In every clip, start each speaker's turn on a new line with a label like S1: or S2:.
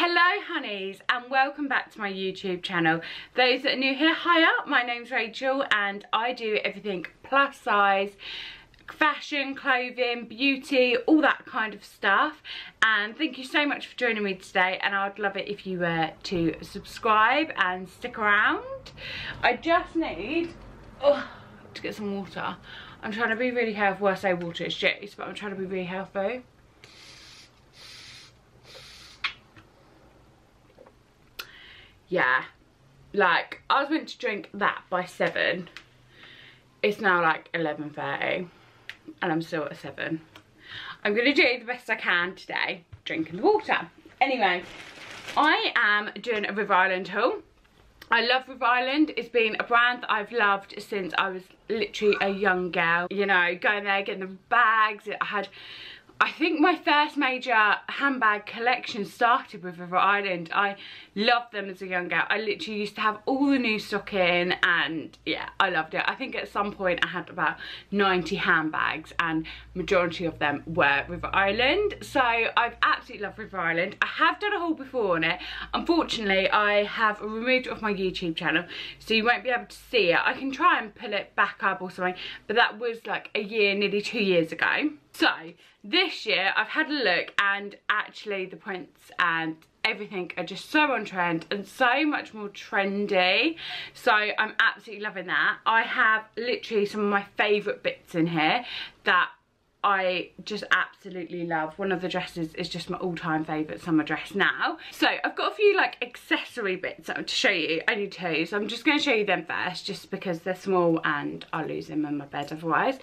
S1: Hello honeys and welcome back to my YouTube channel. Those that are new here, hiya, my name's Rachel and I do everything plus size, fashion, clothing, beauty, all that kind of stuff. And thank you so much for joining me today and I'd love it if you were to subscribe and stick around. I just need oh, to get some water. I'm trying to be really healthy, well I say water is juice, but I'm trying to be really healthy. Yeah like i was meant to drink that by seven it's now like 11.30 and i'm still at seven i'm gonna do the best i can today drinking the water anyway i am doing a river island haul I love River Island. It's been a brand that I've loved since I was literally a young girl. You know, going there, getting the bags. I had I think my first major handbag collection started with River Island. I loved them as a young girl. I literally used to have all the new stock in and yeah, I loved it. I think at some point I had about 90 handbags and majority of them were River Island. So I've absolutely loved River Island. I have done a haul before on it. Unfortunately, I have removed it off my YouTube channel so you won't be able to see it. I can try and pull it back up or something, but that was like a year, nearly two years ago. So this year I've had a look and actually the prints and everything are just so on trend and so much more trendy. So I'm absolutely loving that. I have literally some of my favourite bits in here that I just absolutely love. One of the dresses is just my all-time favourite summer dress now. So I've got a few like accessory bits to show you, only two. So I'm just going to show you them first just because they're small and I'll lose them in my bed otherwise.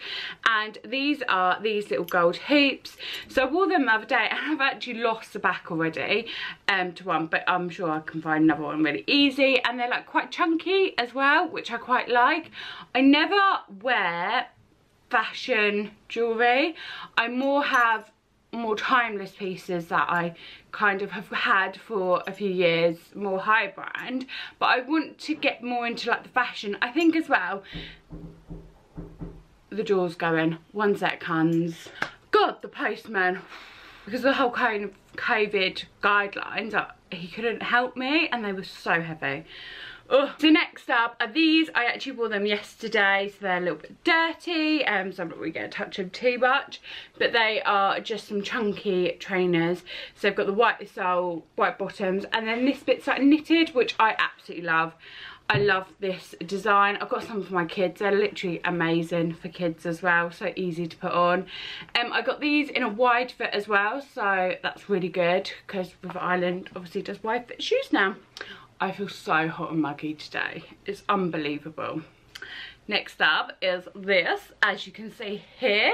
S1: And these are these little gold hoops. So I wore them the other day and I've actually lost the back already um, to one but I'm sure I can find another one really easy. And they're like quite chunky as well which I quite like. I never wear fashion jewellery. I more have more timeless pieces that I kind of have had for a few years, more high brand. But I want to get more into like the fashion. I think as well, the door's going. One sec, hands. God, the postman. Because the whole kind of COVID guidelines, uh, he couldn't help me and they were so heavy. Ugh. So next up are these. I actually wore them yesterday, so they're a little bit dirty, um, so I'm not really going to touch them too much. But they are just some chunky trainers. So they've got the white sole, white bottoms, and then this bit's like knitted, which I absolutely love. I love this design. I've got some for my kids. They're literally amazing for kids as well. So easy to put on. Um, I got these in a wide fit as well. So that's really good because River Island obviously does wide fit shoes now. I feel so hot and muggy today. It's unbelievable. Next up is this, as you can see here.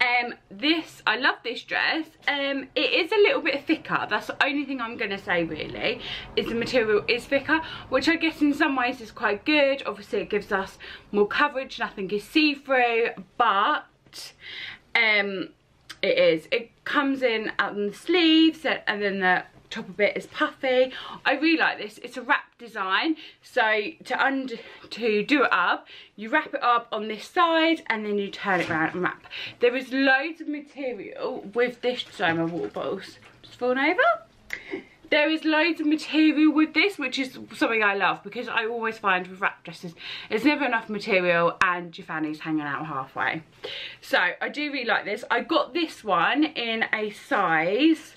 S1: Um, this, I love this dress. Um, it is a little bit thicker. That's the only thing I'm going to say really, is the material is thicker, which I guess in some ways is quite good. Obviously it gives us more coverage, nothing is see-through, but um, it is. It comes in out on the sleeves and then the top of it is puffy. I really like this. It's a wrap design. So to under to do it up you wrap it up on this side and then you turn it around and wrap. There is loads of material with this sorry my water bottles. Just falling over. There is loads of material with this which is something I love because I always find with wrap dresses there's never enough material and your fanny's hanging out halfway. So I do really like this. I got this one in a size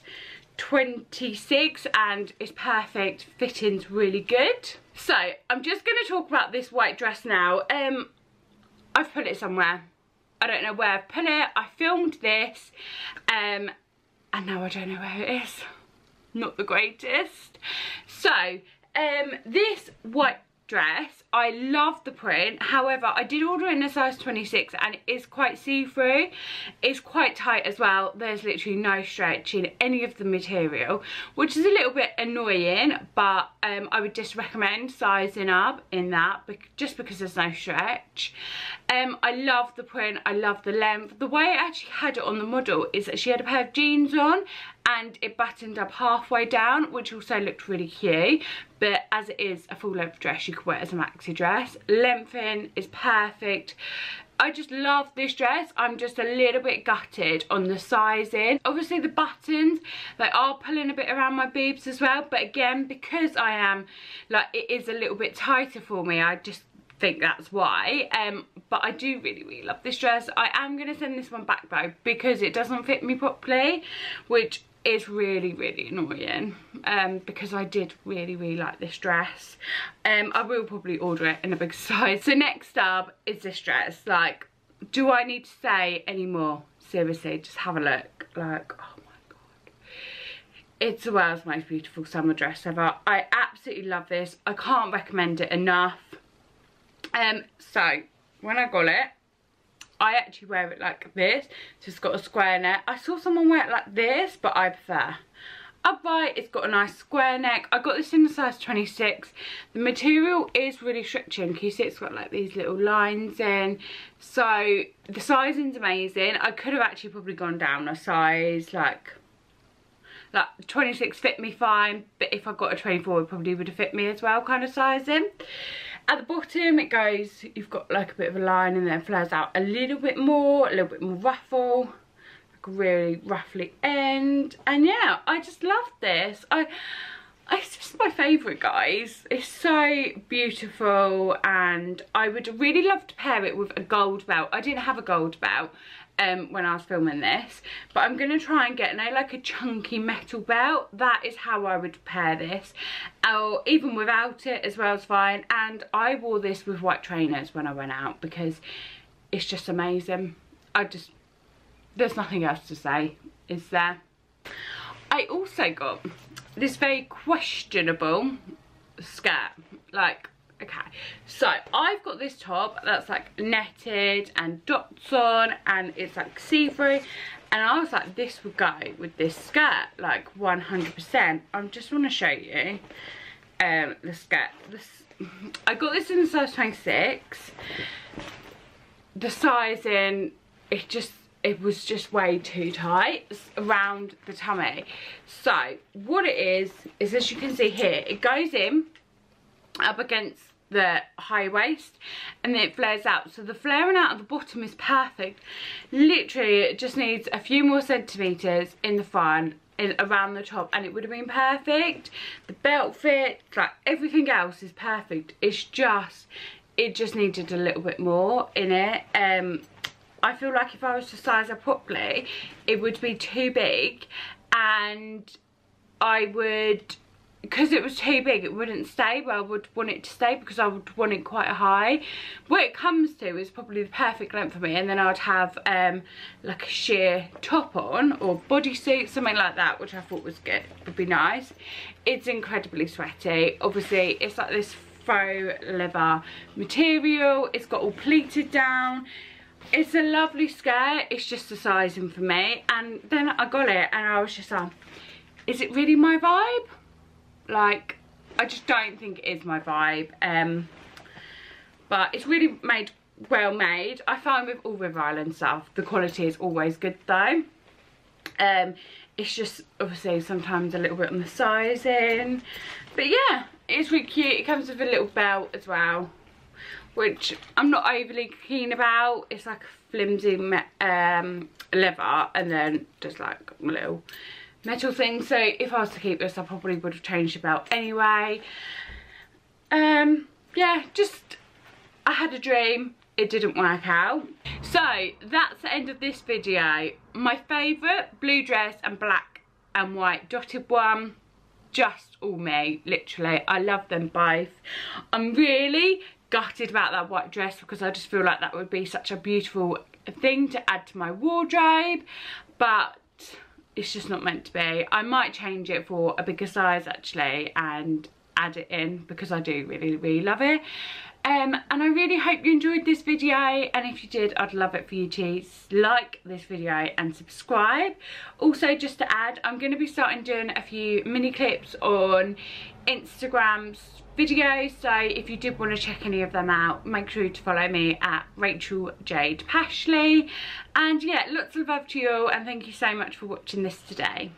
S1: 26 and it's perfect fitting's really good. So i'm just going to talk about this white dress now. Um i've put it somewhere. I don't know where i've put it. I filmed this um and now i don't know where it is. Not the greatest. So um this white dress. I love the print. However, I did order in a size 26 and it is quite see-through. It's quite tight as well. There's literally no stretch in any of the material, which is a little bit annoying, but um, I would just recommend sizing up in that just because there's no stretch. Um, I love the print. I love the length. The way I actually had it on the model is that she had a pair of jeans on and it buttoned up halfway down which also looked really cute but as it is a full length dress you could wear it as a maxi dress lengthening is perfect I just love this dress. I'm just a little bit gutted on the sizing. Obviously the buttons, they are pulling a bit around my boobs as well. But again, because I am, like it is a little bit tighter for me, I just think that's why. Um but i do really really love this dress. I am going to send this one back though because it doesn't fit me properly which is really really annoying um because i did really really like this dress. Um i will probably order it in a big size. So next up is this dress. Like do i need to say any more? Seriously just have a look. Like oh my god. It's the world's most beautiful summer dress ever. I absolutely love this. I can't recommend it enough um so when i got it I actually wear it like this. So it's got a square neck. I saw someone wear it like this, but I prefer upright. It's got a nice square neck. I got this in the size 26. The material is really stretching. Can you see it's got like these little lines in. So the sizing's amazing. I could have actually probably gone down a size like like 26 fit me fine but if I got a 24 it probably would have fit me as well kind of sizing at the bottom it goes, you've got like a bit of a line and then flares out a little bit more, a little bit more ruffle, like a really ruffly end. And yeah, I just love this. I, it's just my favourite guys it's so beautiful and I would really love to pair it with a gold belt I didn't have a gold belt um, when I was filming this. But I'm going to try and get, you like a chunky metal belt. That is how I would pair this. Or even without it as well is fine. And I wore this with white trainers when I went out because it's just amazing. I just, there's nothing else to say, is there? I also got this very questionable skirt. Like, okay. So i've got this top that's like netted and dots on and it's like see-through. And i was like this would go with this skirt like 100 percent. I just want to show you um the skirt. This i got this in the size 26 the sizing it just it was just way too tight around the tummy. So what it is is as you can see here it goes in up against the high waist and then it flares out. So the flaring out at the bottom is perfect. Literally it just needs a few more centimeters in the front in, around the top and it would have been perfect. The belt fit like everything else is perfect. It's just it just needed a little bit more in it. Um I feel like if I was to size up properly it would be too big and I would because it was too big it wouldn't stay but I would want it to stay because I would want it quite high. What it comes to is probably the perfect length for me and then I'd have um, like a sheer top on or bodysuit something like that which I thought was good would be nice. It's incredibly sweaty. Obviously it's like this faux leather material. It's got all pleated down it's a lovely skirt it's just the sizing for me and then I got it and I was just like is it really my vibe like, I just don't think it is my vibe. Um, but it's really made, well made. I find with all River Island stuff, the quality is always good though. Um, it's just obviously sometimes a little bit on the sizing. But yeah, it's really cute. It comes with a little belt as well, which I'm not overly keen about. It's like a flimsy um, leather and then just like a little metal thing. So if I was to keep this, I probably would have changed the belt anyway. Um, yeah, just, I had a dream. It didn't work out. So that's the end of this video. My favourite blue dress and black and white dotted one just all me literally i love them both i'm really gutted about that white dress because i just feel like that would be such a beautiful thing to add to my wardrobe but it's just not meant to be. I might change it for a bigger size actually and add it in because I do really, really love it. Um, and I really hope you enjoyed this video and if you did I'd love it for you to like this video and subscribe. Also just to add I'm going to be starting doing a few mini clips on Instagram's videos so if you did want to check any of them out make sure to follow me at Rachel Jade Pashley. And yeah lots of love to you all and thank you so much for watching this today